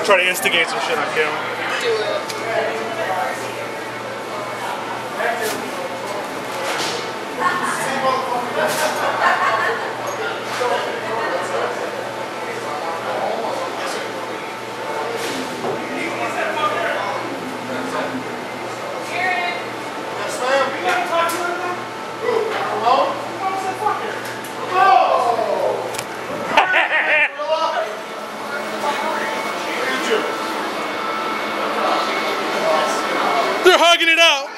try to instigate some shit on camera. We're hugging it out.